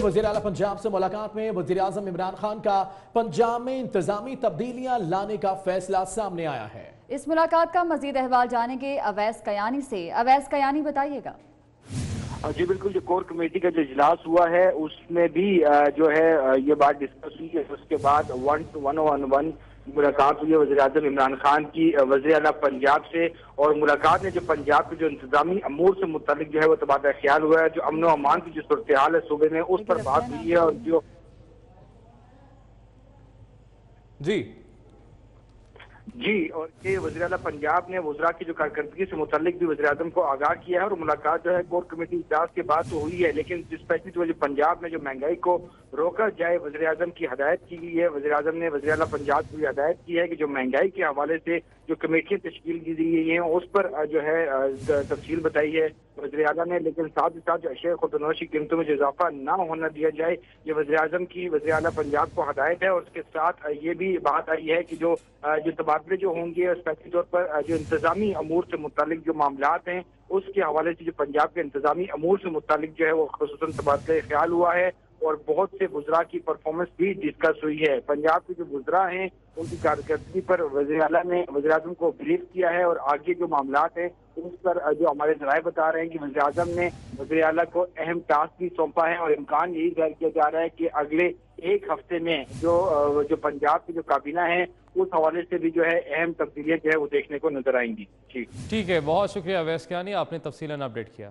وزیر اعلیٰ پنجاب سے ملاقات میں وزیر اعظم عمران خان کا پنجاب میں انتظامی تبدیلیاں لانے کا فیصلہ سامنے آیا ہے۔ اس ملاقات کا مزید احوال جانے گے اویس کیانی سے۔ اویس کیانی بتائیے گا۔ جی بالکل جو کور کمیٹی کا جو اجلاس ہوا ہے اس میں بھی جو ہے یہ بات ڈسکس ہوئی ہے۔ اس کے بعد one to one one one ملاقات ہوئی ہے وزیر اعظم عمران خان کی وزیر اعلیٰ پنجاب سے اور ملاقات نے جو پنجاب کے جو انتظامی امور سے متعلق جو ہے وہ تبادلہ خیال ہوا ہے جو امن و امان کی جو صورتحال ہے صوبے میں اس پر بات ہوئی ہے اور جو جی۔ جی اور یہ وزیر اعلیٰ پنجاب نے وزراء کی جو کارکردگی سے متعلق بھی وزیر اعظم کو آگاہ کیا ہے اور ملاقات جو ہے کور کمیٹی اجلاس کے بعد تو ہوئی ہے، لیکن اسپیشلی پنجاب میں جو مہنگائی کو روکا، جائے وزیر اعظم کی ہدایت کی گئی ہے۔ وزیر اعظم نے وزیر اعلیٰ پنجاب کو ہدایت کی ہے کہ جو مہنگائی کے حوالے سے جو کمیٹیاں تشکیل کی گئی ہیں، اس پر جو ہے تفصیل بتائی ہے وزیر اعلیٰ نے، لیکن ساتھ ہی ساتھ جو اشیاء خودنوشی قیمتوں میں جو اضافہ نہ ہونا دیا جائے، یہ وزیر اعظم کی وزیر اعلیٰ پنجاب کو ہدایت ہے اور اس کے ساتھ یہ بھی بات آئی ہے کہ جو جو تبادلے جو ہوں گے اسپیشلی طور پر جو انتظامی امور سے متعلق جو معاملات ہیں، اس کے حوالے سے جو پنجاب کے انتظامی امور سے متعلق جو ہے، وہ خصوصاً تبادلہ خیال ہوا ہے اور بہت سے وزراء کی پرفارمنس بھی ڈسکس ہوئی ہے۔ پنجاب کے جو وزراء ہیں، ان کی کارکردگی پر وزیر اعلیٰ نے وزیر اعظم کو بریف کیا ہے اور آگے جو معاملات ہیں، اس پر جو ہمارے ذرائع بتا رہے ہیں کہ وزیر اعظم نے وزیر اعلیٰ کو اہم ٹاسک بھی سونپا ہے اور امکان یہی ظاہر کیا جا رہا ہے کہ اگلے ایک ہفتے میں جو جو پنجاب کی جو کابینہ ہے اس حوالے سے بھی جو ہے اہم تبدیلیاں جو ہے وہ دیکھنے کو نظر آئیں گی۔ ٹھیک ٹھیک ہے، بہت شکریہ ویس کیانی آپ نے تفصیلاً اپڈیٹ کیا۔